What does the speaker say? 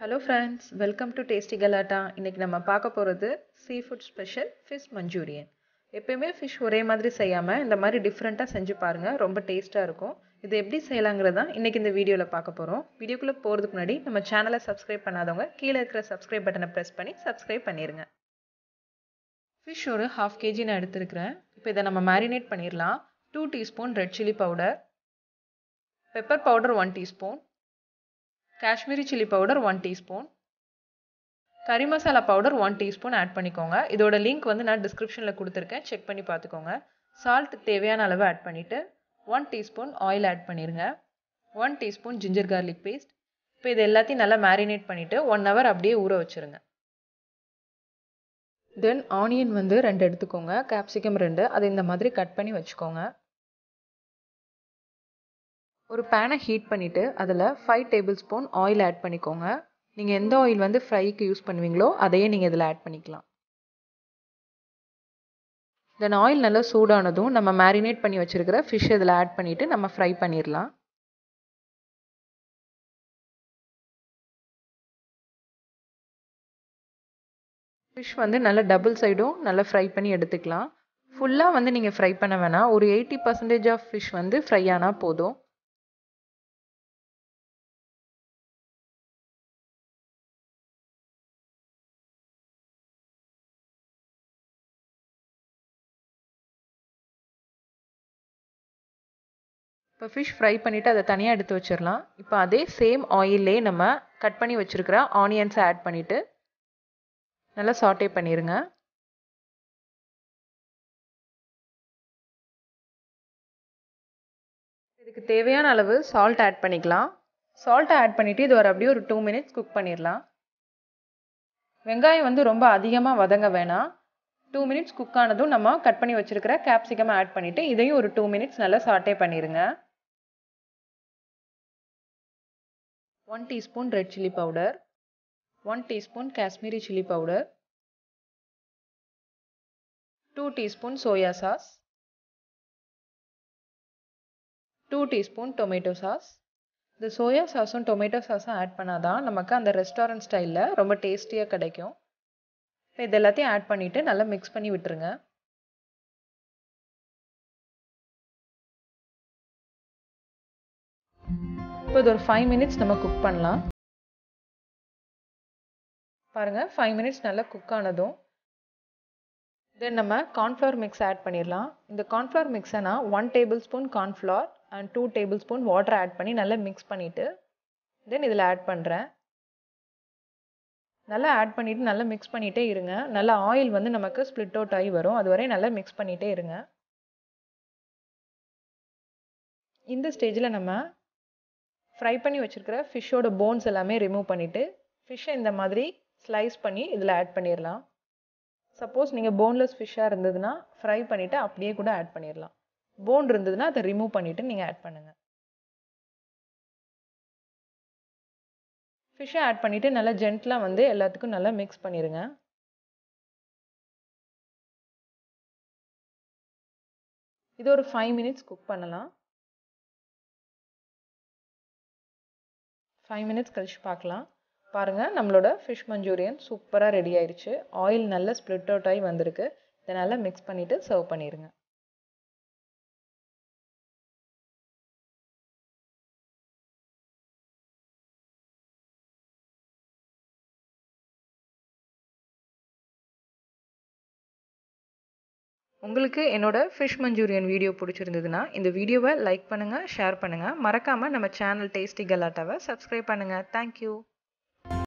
Hello friends welcome to tasty Galatta இன்றைக்கி நம்ம பார்க்க போகிறது sea food special fish manchurian எப்பயுமே ஃபிஷ் ஒரே மாதிரி செய்யாமல் இந்த மாதிரி டிஃப்ரெண்ட்டாக செஞ்சு பாருங்கள் ரொம்ப டேஸ்ட்டாக இருக்கும். இது எப்படி செய்யலாங்கிறது தான் இன்றைக்கி இந்த வீடியோவில் பார்க்க போகிறோம் வீடியோக்குள்ளே போகிறதுக்கு முன்னாடி நம்ம சேனலை சப்ஸ்கிரைப் பண்ணாதவங்க கீழே இருக்கிற சப்ஸ்கிரைப் பட்டனை ப்ரெஸ் பண்ணி சப்ஸ்கிரைப் பண்ணிடுங்க ஃபிஷ் ஒரு ஹாஃப் கேஜி நான் எடுத்துருக்கிறேன். இப்போ இதை நம்ம மேரினேட் பண்ணிடலாம் two teaspoon red chilli powder pepper powder one teaspoon Kashmiri chilli powder one teaspoon curry masala powder one teaspoon add பண்ணிக்கோங்க. இதோட லிங்க் வந்து நான் டிஸ்கிரிப்ஷனில் கொடுத்துருக்கேன். செக் பண்ணி பார்த்துக்கோங்க. சால்ட் தேவையான அளவு ஆட் பண்ணிவிட்டு ஒன் டீஸ்பூன் ஆயில் ஆட் பண்ணிடுங்க one teaspoon ginger garlic paste இப்போ இது எல்லாத்தையும் நல்லா மேரினேட் பண்ணிவிட்டு ஒன் ஹவர் அப்படியே ஊற வச்சுருங்க. தென் ஆனியன் வந்து ரெண்டு எடுத்துக்கோங்க. கேப்சிகம் ரெண்டு. அதை இந்த மாதிரி கட் பண்ணி வச்சுக்கோங்க. ஒரு பேனை ஹீட் பண்ணிவிட்டு அதில் five tablespoon oil add பண்ணிக்கோங்க. நீங்கள் எந்த ஆயில் வந்து ஃப்ரைக்கு யூஸ் பண்ணுவீங்களோ அதையே நீங்கள் இதில் ஆட் பண்ணிக்கலாம். தென் ஆயில் நல்லா சூடானதும் நம்ம மேரினேட் பண்ணி வச்சுருக்கிற ஃபிஷ் இதில் ஆட் பண்ணிவிட்டு நம்ம ஃப்ரை பண்ணிடலாம் ஃபிஷ் வந்து நல்லா டபுள் சைடும் நல்லா ஃப்ரை பண்ணி எடுத்துக்கலாம். ஃபுல்லாக வந்து நீங்கள் ஃப்ரை பண்ண வேணாம். ஒரு எயிட்டி பர்சன்டேஜ் ஆஃப் ஃபிஷ் வந்து ஃப்ரை ஆனால் போதும். இப்போ ஃபிஷ் ஃப்ரை பண்ணிவிட்டு அதை தனியாக எடுத்து வச்சிடலாம். இப்போ அதே சேம் ஆயிலே நம்ம கட் பண்ணி வச்சுருக்கிற ஆனியன்ஸை ஆட் பண்ணிவிட்டு நல்லா சாட்டே பண்ணிடுங்க இதுக்கு தேவையான அளவு சால்ட் ஆட் பண்ணிக்கலாம். சால்ட்டை ஆட் பண்ணிவிட்டு இது ஒரு அப்படியே ஒரு டூ மினிட்ஸ் குக் பண்ணிடலாம். வெங்காயம் வந்து ரொம்ப அதிகமாக வதங்க வேணாம். டூ மினிட்ஸ் குக் ஆனதும் நம்ம கட் பண்ணி வச்சுருக்கிற கேப்சிகம் ஆட் பண்ணிவிட்டு இதையும் ஒரு டூ மினிட்ஸ் நல்லா சாட்டே பண்ணிடுங்க one teaspoon red chilli powder one teaspoon Kashmiri chilli powder two teaspoon soya sauce two teaspoon tomato sauce இந்த சோயா சாஸும் டொமேட்டோ சாஸும் ஆட் பண்ணால் தான் நமக்கு அந்த ரெஸ்டாரண்ட் ஸ்டைலில் ரொம்ப டேஸ்டியாக கிடைக்கும். இப்போ இது எல்லாத்தையும் ஆட் பண்ணிவிட்டு நல்லா மிக்ஸ் பண்ணி விட்டுருங்க. இப்போ இது ஒரு ஃபைவ் மினிட்ஸ் நம்ம குக் பண்ணலாம். பாருங்கள் ஃபைவ் மினிட்ஸ் நல்லா குக் ஆனதும் தென் நம்ம கார்ன்ஃப்ளவர் மிக்ஸ் ஆட் பண்ணிடலாம். இந்த கார்ன்ஃப்ளவர் மிக்ஸை நான் one tablespoon cornflour and two tablespoon water add பண்ணி நல்லா மிக்ஸ் பண்ணிவிட்டு தென் இதில் ஆட் பண்ணுறேன் நல்லா ஆட் பண்ணிவிட்டு நல்லா மிக்ஸ் பண்ணிகிட்டே இருங்க. நல்லா ஆயில் வந்து நமக்கு ஸ்ப்ளிட் அவுட் ஆகி வரும். அது வரையும் நல்லா மிக்ஸ் பண்ணிகிட்டே இருங்க. இந்த ஸ்டேஜில் நம்ம ஃப்ரை பண்ணி வச்சுருக்கிற ஃபிஷ்ஷோட போன்ஸ் எல்லாமே ரிமூவ் பண்ணிவிட்டு ஃபிஷ்ஷை இந்த மாதிரி ஸ்லைஸ் பண்ணி இதில் ஆட் பண்ணிடலாம் சப்போஸ் நீங்கள் போன்லெஸ் ஃபிஷ்ஷாக இருந்ததுன்னா ஃப்ரை பண்ணிவிட்டு அப்படியே கூட ஆட் பண்ணிடலாம் போன் இருந்ததுன்னா அதை ரிமூவ் பண்ணிவிட்டு நீங்கள் ஆட் பண்ணுங்கள் ஃபிஷ்ஷை ஆட் பண்ணிவிட்டு நல்லா ஜென்ட்லாக வந்து எல்லாத்துக்கும் நல்லா மிக்ஸ் பண்ணிடுங்க இது ஒரு ஃபைவ் மினிட்ஸ் குக் பண்ணலாம். ஃபைவ் மினிட்ஸ் கழிச்சு பார்க்கலாம். பாருங்கள் நம்மளோட ஃபிஷ் மஞ்சூரியன் சூப்பராக ரெடி ஆயிடுச்சு ஆயில் நல்லா ஸ்ப்ளிட் அவுட் ஆகி வந்திருக்கு. இதை நல்லா மிக்ஸ் பண்ணிவிட்டு சர்வ் பண்ணிடுங்க உங்களுக்கு என்னோட ஃபிஷ் மஞ்சூரியன் வீடியோ பிடிச்சிருந்ததுன்னா இந்த வீடியோவை லைக் பண்ணுங்கள் ஷேர் பண்ணுங்கள் மறக்காமல் நம்ம சேனல் டேஸ்டி கலாட்டாவை சப்ஸ்கிரைப் பண்ணுங்கள் தேங்க்யூ